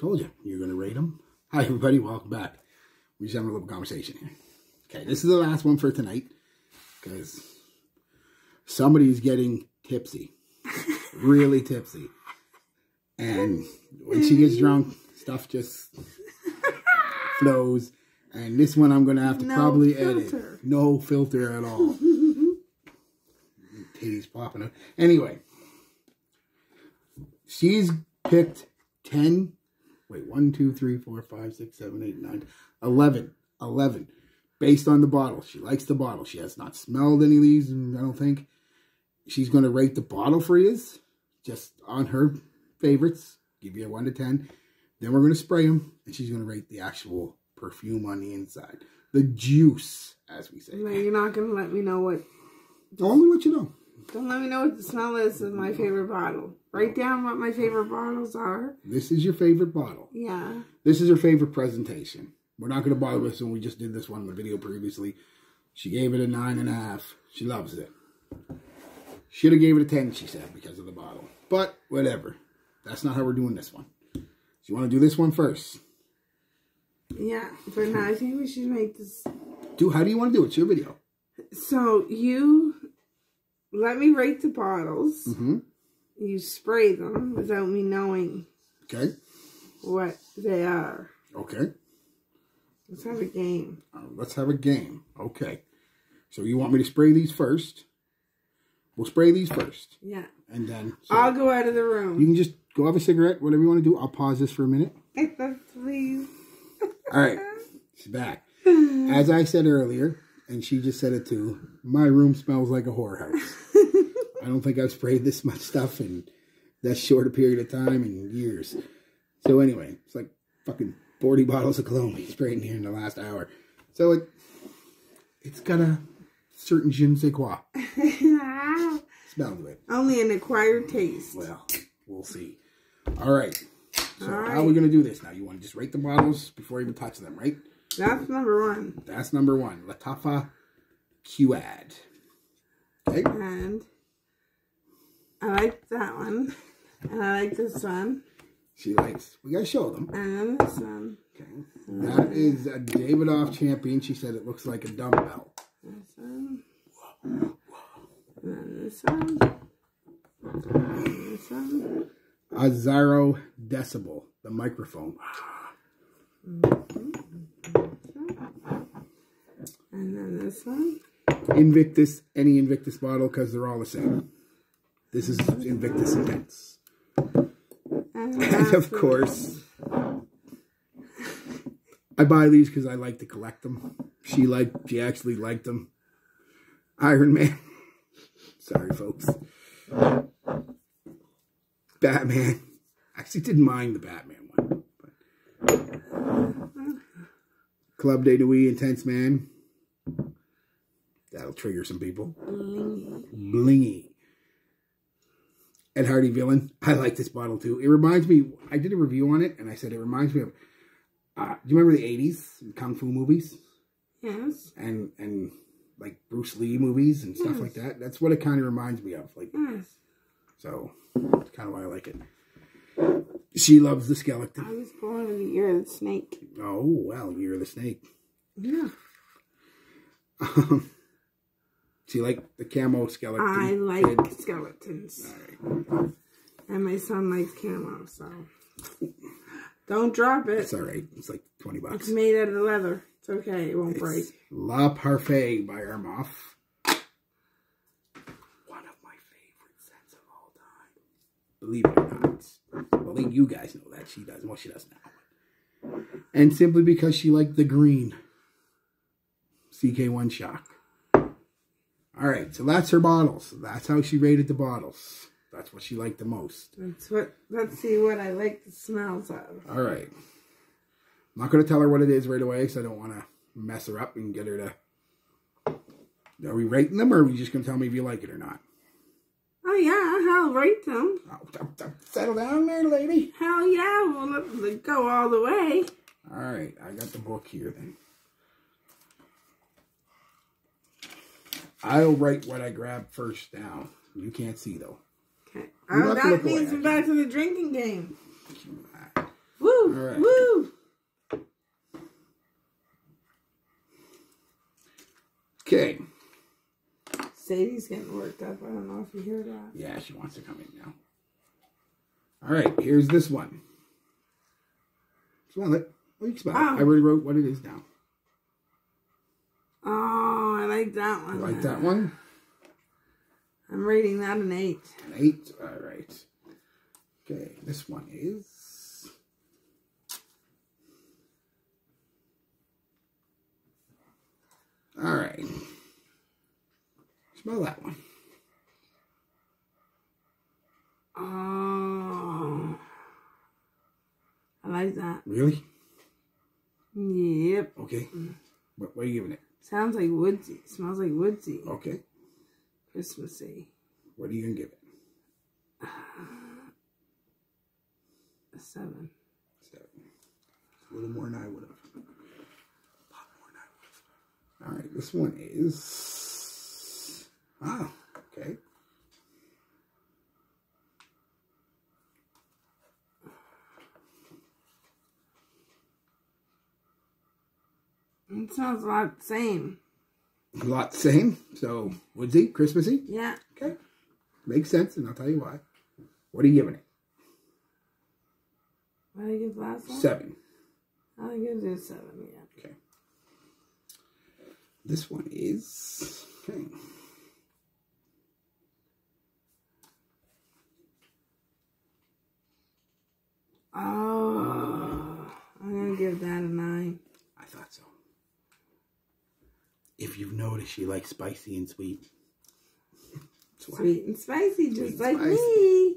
Told you, you're going to rate them. Hi, everybody. Welcome back. We're just having a little conversation here. Okay, this is the last one for tonight because somebody's getting tipsy, really tipsy. And when she gets drunk, stuff just flows. And this one I'm going to have to No probably filter. edit. No filter at all. Titties popping up. Anyway, she's picked 10, wait, 1, 2, 3, 4, 5, 6, 7, 8, 9, 11. 11. Based on the bottle. She likes the bottle. She has not smelled any of these, I don't think. She's going to rate the bottle for you, just on her favorites. Give you a 1 to 10. Then we're going to spray them, and she's going to rate the actual perfume on the inside. The juice, as we say. No, you're not gonna let me know what. Going let you know. Don't let me know what the smell is of my favorite bottle. Write down what my favorite bottles are. This is your favorite bottle. Yeah. This is her favorite presentation. We're not going to bother with this one. We just did this one in the video previously. She gave it a nine and a half. She loves it. Should have gave it a 10, she said, because of the bottle. But whatever. That's not how we're doing this one. So you want to do this one first? Yeah. But now I think we should make this. Do how do you want to do it? It's your video. So you let me rate the bottles. Mm-hmm. You spray them without me knowing Okay. what they are. Okay. Let's have a game. Uh, let's have a game. Okay. So you want me to spray these first? We'll spray these first. Yeah. And then so I'll go out of the room. you can just go have a cigarette, whatever you want to do. I'll pause this for a minute. Please. All right, she's back. As I said earlier, and she just said it too, my room smells like a whorehouse. I don't think I've sprayed this much stuff in that short a period of time in years. So anyway, it's like fucking 40 bottles of cologne we sprayed in here in the last hour. So it, it's got a certain je ne sais quoi smell to it. Only an acquired taste. Well, we'll see. All right. So All how are we going to do this now? You want to just rate the bottles before you even touch them, right? That's number one. That's number one. Lattafa Qad. Okay. And I like that one. And I like this one. She likes. We gotta show them. And then this one. Okay. That is a Davidoff champion. She said it looks like a dumbbell. This one. And then this one. And this one. Azzaro Decibel, the microphone. And then this one. Invictus, any Invictus bottle, because they're all the same. This is Invictus Intense. And, of course, I buy these because I like to collect them. She liked, she actually liked them. Iron Man. Sorry, folks. Batman. Actually didn't mind the Batman one. But. Club de Nuit Intense Man. That'll trigger some people. Blingy. Ed Hardy villain. I like this bottle too. It reminds me. I did a review on it, and I said it reminds me of. Uh, do you remember the '80s kung fu movies Yes. and and like Bruce Lee movies and stuff like that? That's what it kind of reminds me of. Like Yes. so, that's kind of why I like it. She loves the skeleton. I was born in the year of the snake. Oh well, you're the snake. Yeah. Um, she like the camo skeleton. I like kid. skeletons. Right. And my son likes camo, so. Don't drop it. It's all right. It's like twenty bucks. It's made out of leather. It's okay. It won't break. La Parfait by Armaf. One of my favorite scents of all time. Believe it or not. Well, then you guys know that. She does. Well, she does now. And simply because she liked the green. CK1 Shock. All right, so that's her bottles. That's how she rated the bottles. That's what she liked the most. That's what. Let's see what I like the smells of. All right. I'm not going to tell her what it is right away because I don't want to mess her up and get her to. Are we rating them or are we just going to tell me if you like it or not? Oh yeah, I'll rate them. Oh, settle down there, lady. Hell yeah, we'll let them go all the way. All right, I got the book here then. I'll write what I grabbed first down. You can't see though. Okay. You Oh, that means we're back to the drinking game. Woo! Woo! right. Woo! Okay. Sadie's getting worked up. I don't know if you hear that. Yeah, she wants to come in now. All right, here's this one. Smell it. Oh, you can smell Oh. I already wrote what it is down. Oh, I like that You one. like that one? I'm rating that an eight. An eight. All right. Okay, this one is. All right. Smell that one. Oh, I like that. Really? Yep. Okay. What, what are you giving it? Sounds like woodsy. Smells like woodsy. Okay. Christmassy. What are you gonna give it? A seven. Seven. A little more than I would have. A lot more than I would have. All right, this one is. Ah, okay. It smells a lot the same. A lot the same. So, woodsy, Christmassy. Yeah. Okay. Makes sense, and I'll tell you why. What are you giving it? What did I give the last one? Seven. I think it seven, yeah. Okay. This one is. Okay. Oh, I'm gonna give that a nine. I thought so. You've noticed, she likes spicy and sweet. Sweet and spicy, just like spicy. me.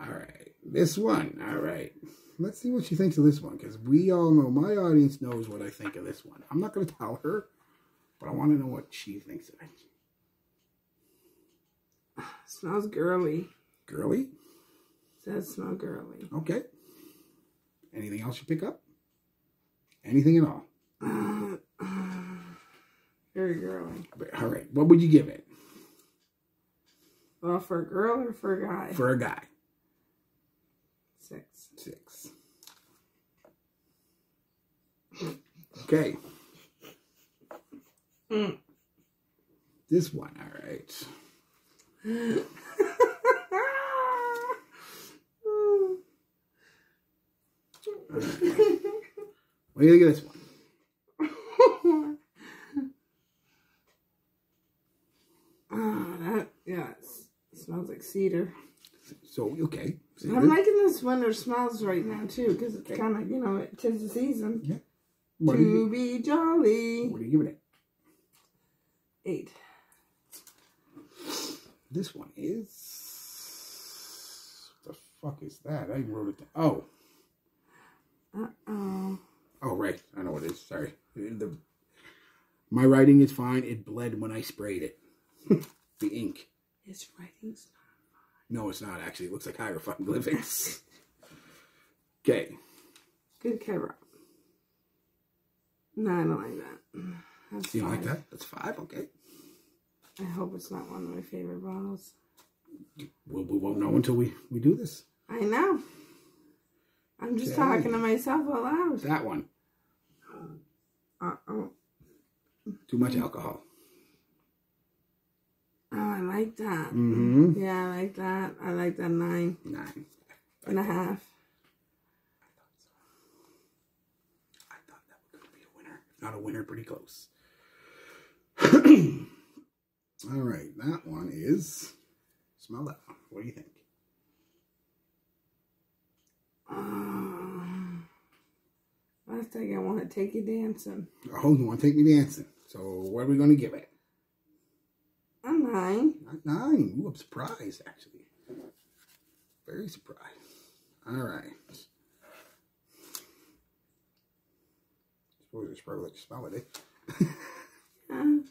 All right. This one. All right. Let's see what she thinks of this one because we all know my audience knows what I think of this one. I'm not going to tell her, but I want to know what she thinks of it. Smells girly. Girly? Says smell girly. Okay. Anything else you pick up? Anything at all? Uh, very girly. All right. What would you give it Well, for a girl or for a guy? for a guy? Six. Six. Okay. Mm. This one. All right. What do you think of this one? oh, that, yeah, it smells like cedar. So okay. See I'm liking this winter smells right now, too, because it's kind of, you know, it tis the season. What to be jolly. what are you giving it? Eight. This one is. What the fuck is that? I even wrote it down. Oh. Uh-oh. Oh, right. I know what it is. Sorry. The, my writing is fine. It bled when I sprayed it. the ink. His writing's No, it's not actually. It looks like hieroglyphics. okay. Good cover up. No, I don't like that. That's You don't like that? That's five. Okay. I hope it's not one of my favorite bottles. Well, we won't know until we, we do this. I know. I'm just Okay. talking to myself out loud. That one. Uh-oh. Too much alcohol. Oh, I like that. Mm-hmm. Yeah, I like that. I like that nine Nine. and a half. I thought that was going to be a winner. If not a winner, pretty close. All right, that one is. Smell that one. What do you think? Oh. I think I want to take you dancing. Oh, you want to take me dancing? So, what are we going to give it? Nine. Not nine. Ooh, I'm surprised, actually. Very surprised. All right. I Suppose I should probably you smell it, eh? Yeah.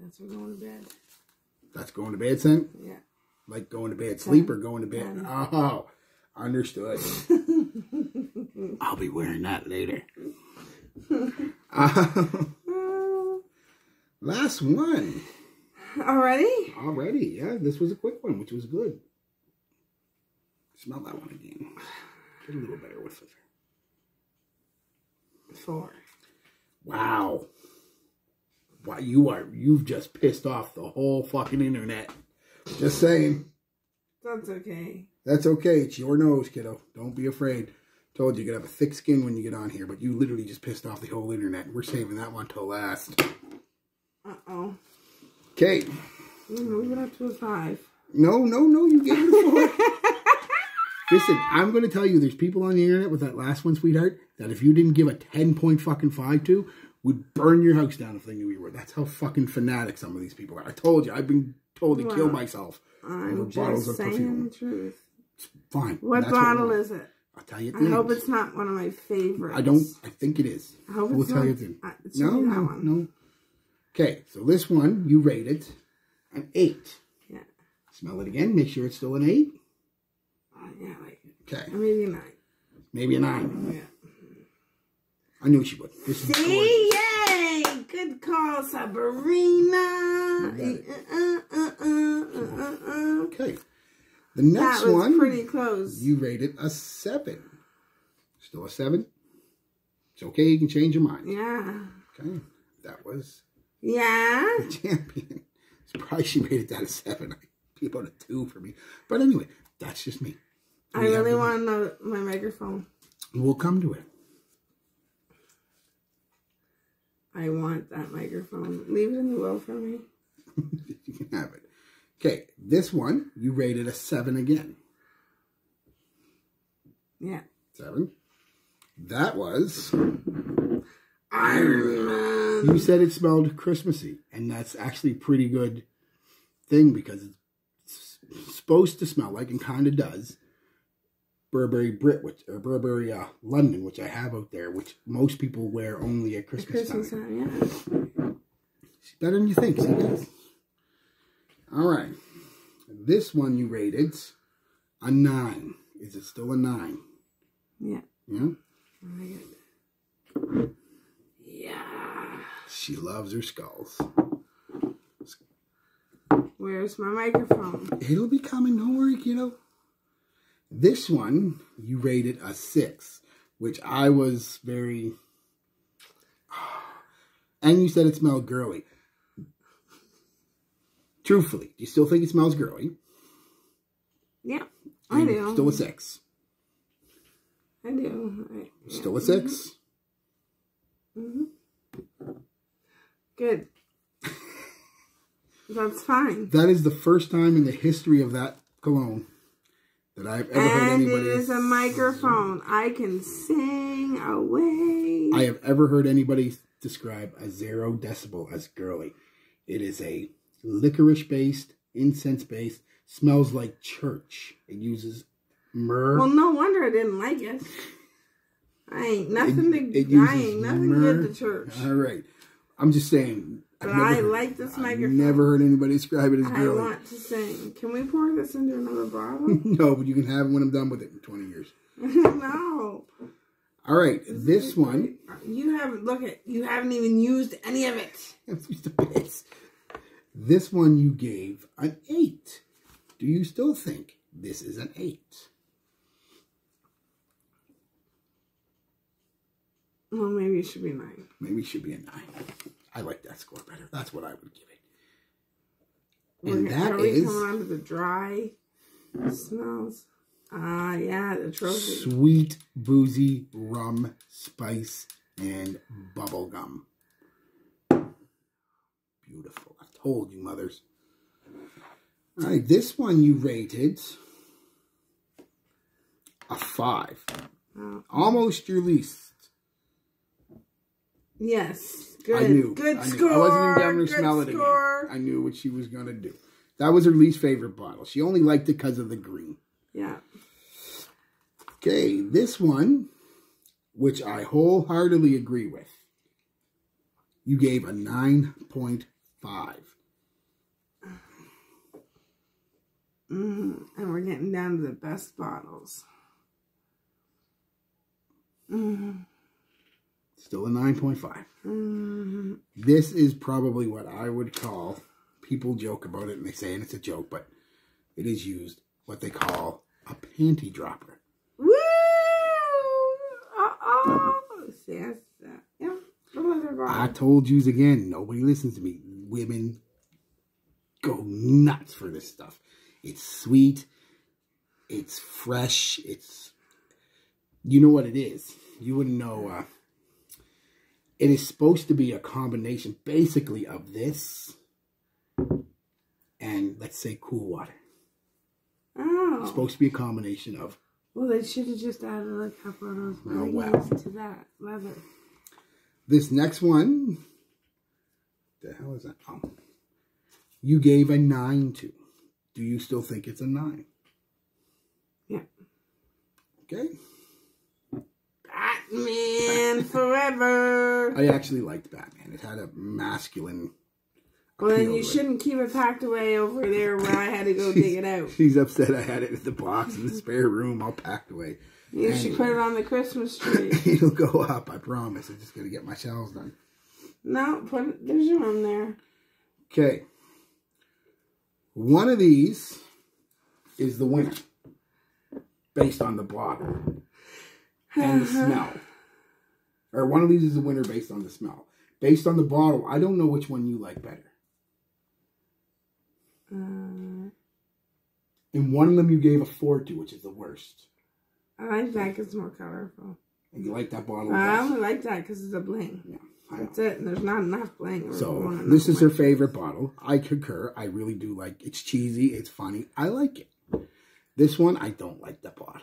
That's going to bed. That's going to bed, son? Yeah. Like going to bed sleep or going to bed? Ten. Oh, understood. I'll be wearing that later. Last one. Already? Already, yeah. This was a quick one, which was good. Smell that one again. Get a little better with it. Four. Wow. Wow, you are you've just pissed off the whole fucking internet. Just saying. That's okay. That's okay. It's your nose, kiddo. Don't be afraid. Told you you gotta have a thick skin when you get on here, but you literally just pissed off the whole internet. We're saving that one till last. Uh-oh. Okay. We're moving up to a five. No, no, no, you gave it a four. Listen, I'm going to tell you, there's people on the internet with that last one, sweetheart, that if you didn't give a 10 point fucking five to, would burn your house down if they knew you were. That's how fucking fanatic some of these people are. I told you, I've been told to kill myself I'm bottles just of saying perfume. the truth. Fine. What That's bottle we're- is it? You I hope it's not one of my favorites. I don't, I think it is. I hope we'll it's tell not. you at uh, No, no, no. Okay, so this one, you rated an eight. Yeah. Smell it again, make sure it's still an eight. Oh, yeah, like. Okay, Maybe a nine. maybe a nine. Yeah. I knew she would. This is. See? Yay! Good call, Sabrina. You Uh, uh, uh, uh, uh, uh. Okay. The next That was one, pretty close. you rated a seven. Still a seven? It's okay, you can change your mind. Yeah. Okay. That was Yeah. the champion. Surprised she rated that a seven. People a two for me. But anyway, that's just me. I We really want to my microphone. We'll come to it. I want that microphone. Leave it in the will for me. you can have it. Okay, this one, you rated a seven again. Yeah. Seven. That was, Iron Man. you said it smelled Christmassy, and that's actually a pretty good thing because it's supposed to smell like, and kind of does, Burberry Brit, which, or Burberry uh, London, which I have out there, which most people wear only at Christmas, Christmas time. time, yeah. She's better than you think. See that? All right. This one you rated a nine. Is it still a nine? Yeah. Yeah. It. Yeah. She loves her skulls. Where's my microphone? It'll be coming. Don't worry, kiddo. This one you rated a six, which I was very. And you said it smelled girly. Truthfully, do you still think it smells girly? Yeah. I do. Still a six. I do. I, yeah. Still a 6 mm-hmm. Mm-hmm. Good. That's fine. That is the first time in the history of that cologne that I've ever heard And it anybody. is a microphone. I can sing away. I have ever heard anybody describe Azzaro decibel as girly. It is a licorice based, incense based, smells like church. It uses myrrh. well, no wonder I didn't like it. I ain't nothing It- to. it I ain't nothing myrrh. good to church. All right. I'm just saying. I've But I heard- like this I've never heard anybody describe it as good. I want to sing. Can we pour this into another bottle? no, but you can have it when I'm done with it in 20 years. no. All right. This one. You haven't. Look at. You haven't even used any of it. That's just a bit. This one you gave an eight. Do you still think this is an eight? Well, maybe it should be nine. Maybe it should be a nine. I like that score better. That's what I would give it. We're And gonna- that is coming on to the dry smells? Ah, yeah, the trophy. sweet, boozy rum, spice, and bubble gum. Beautiful. Told you, mothers. All right, this one you rated a five. Almost your least. yes, good. I knew. Good I knew. score. I wasn't even her good smell it score. again. I knew what she was going to do. That was her least favorite bottle. She only liked it because of the green. Yeah. Okay, this one, which I wholeheartedly agree with, you gave a 9.5. Mm, and we're getting down to the best bottles. Mm, Still a 9.5. mm, This is probably what I would call people joke about it and they say, and it's a joke, but it is used what they call a panty dropper. Woo! Uh-oh. Yes. Yeah. I told yous again, nobody listens to me. Women go nuts for this stuff. It's sweet. It's fresh. It's, you know what it is. You wouldn't know. Uh, it is supposed to be a combination, basically, of this and, let's say, cool water. Oh. It's supposed to be a combination of. Well, they should have just added a couple of those Oh, wow. to that leather. This next one, the hell is that? Oh, you gave a nine to. Do you still think it's a nine? Yeah. Okay. Batman forever. I actually liked Batman. It had a masculine. Well, then you shouldn't keep it packed away over there where I had to go dig it out. She's upset I had it in the box in the spare room all packed away. You should put it on the Christmas tree. It'll go up, I promise. I'm just going to get my shelves done. No, put it, there's room there. Okay. One of these is the winner based on the bottle and the smell. Or one of these is the winner based on the smell. Based on the bottle, I don't know which one you like better. Uh, And one of them you gave a four to, which is the worst. I like that 'cause it's more colorful. And you like that bottle I only like that because it's a bling. Yeah. That's it. And there's not enough bling. So this is her favorite bottle. I concur. I really do like. It's cheesy. It's funny. I like it. This one, I don't like the bottle.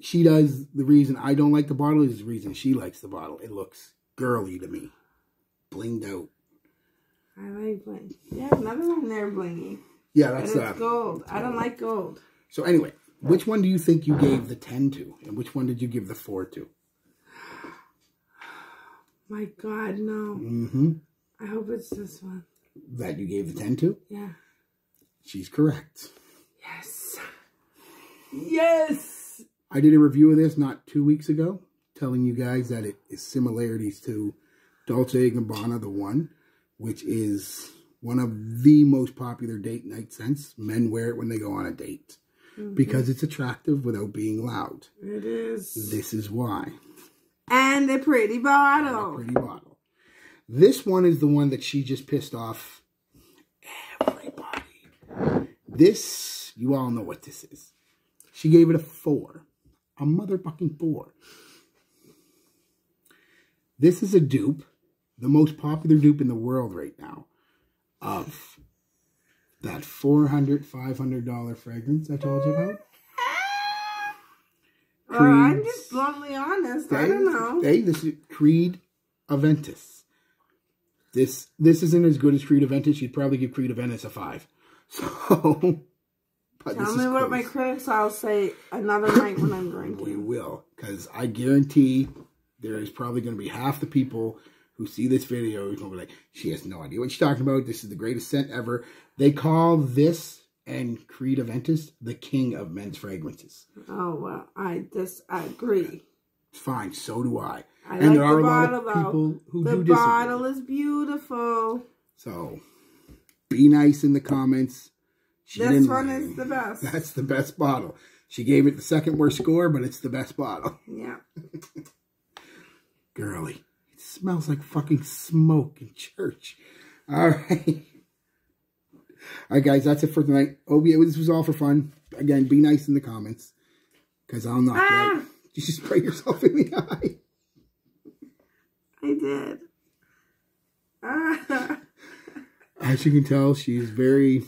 She does. The reason I don't like the bottle is the reason she likes the bottle. It looks girly to me, blinged out. I like bling. Yeah, another one there blingy. Yeah, But that's it's uh. gold. I don't like gold. So anyway, which one do you think you gave the ten to, and which one did you give the four to? My God, no. Mm-hmm. I hope it's this one. That you gave the ten to. Yeah. She's correct. Yes. Yes. I did a review of this not two weeks ago, telling you guys that it is similarities to Dolce & Gabbana, the one, which is one of the most popular date night scents. Men wear it when they go on a date because it's attractive without being loud. It is. This is why. And a pretty bottle. pretty bottle. This one is the one that she just pissed off everybody. This, you all know what this is. She gave it a four. A motherfucking four. This is a dupe, the most popular dupe in the world right now, of that $400, $500 fragrance I told you about. Well, I'm just bluntly honest. I don't know. Hey, this is Creed Aventus. This this isn't as good as Creed Aventus. You'd probably give Creed Aventus a five. So, but Tell me what my close. critics all say another night when I'm drinking. We will, because I guarantee there is probably going to be half the people who see this video who's going to be like, she has no idea what she's talking about. This is the greatest scent ever. They call this and Creed Aventus the king of men's fragrances. Oh well, I just I agree. Fine, so do I. I and like there are the a lot bottle of though. people who the do disagree. The bottle is beautiful. So be nice in the comments. She This one is the best. That's the best bottle. She gave it the second worst score, but it's the best bottle. Yeah. Girly. It smells like fucking smoke in church. All right. All right, guys, that's it for tonight. Oh, yeah, this was all for fun. Again, be nice in the comments. Because I'll knock you Ah! out. You just spray yourself in the eye. I did. Ah. As you can tell, she's very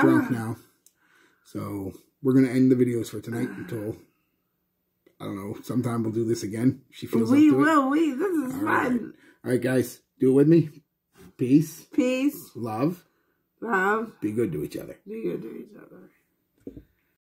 drunk Ah. now. So we're gonna end the videos for tonight until I don't know. Sometime we'll do this again. She feels We to it. will. We. This is All fun. right. All right, guys, do it with me. Peace, Peace, love, love, be good to each other. be good to each other.